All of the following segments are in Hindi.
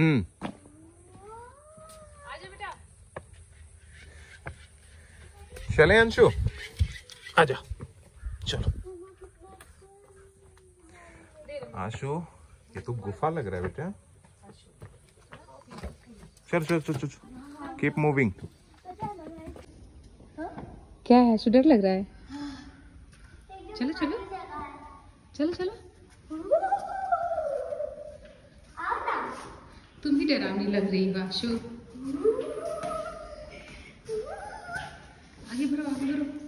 हम्म। चले अंशु? आजा चलो। आशु ये तो गुफा लग रहा है बेटा। चल चल चल चल कीप मूविंग क्या है? डर लग रहा है। चलो चलो। चलो चलो। तुम ही डरावनी लग रही बाशो। आगे बढ़ो आगे बढ़ो।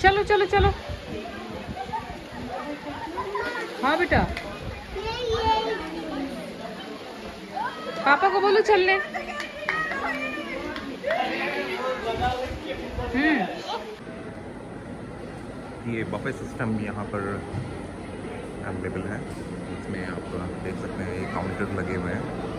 चलो चलो चलो। हाँ बेटा। पापा को बोलो चलने। हम्म। ये बफे सिस्टम यहाँ पर अवेलेबल है। इसमें आप देख सकते हैं, ये काउंटर लगे हुए हैं।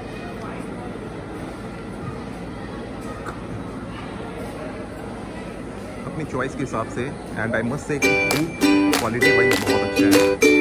अपनी चॉइस के हिसाब से and I must say quality wise बहुत अच्छा है।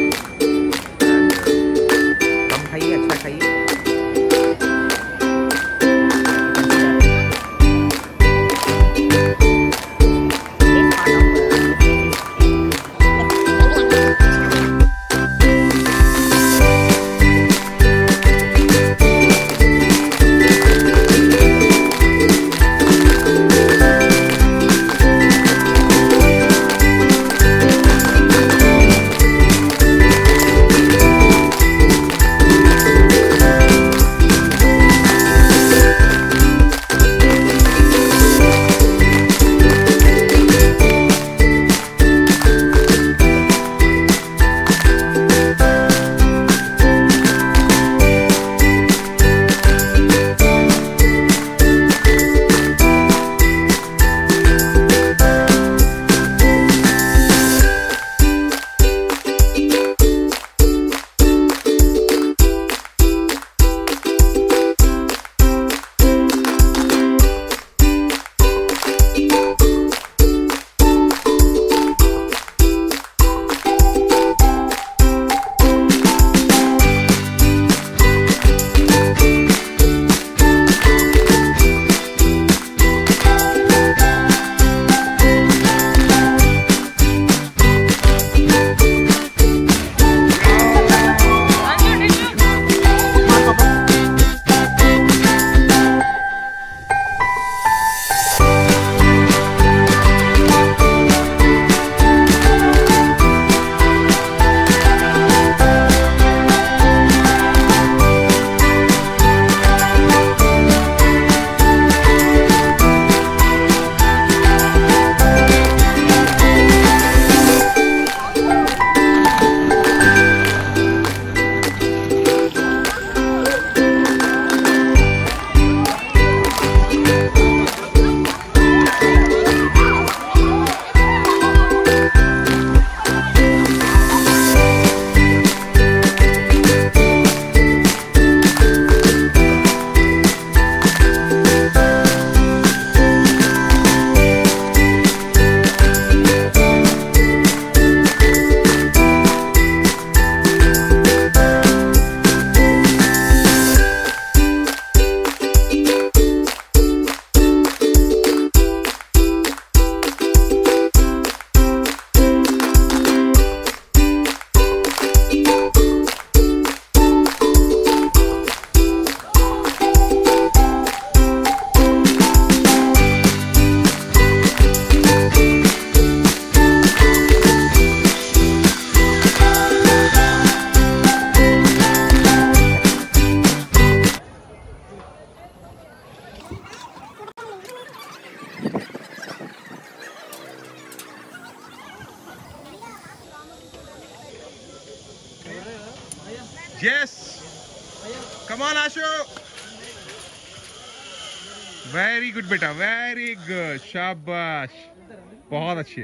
कमान आशो वेरी गुड बेटा. वेरी गुड शाबाश. बहुत अच्छी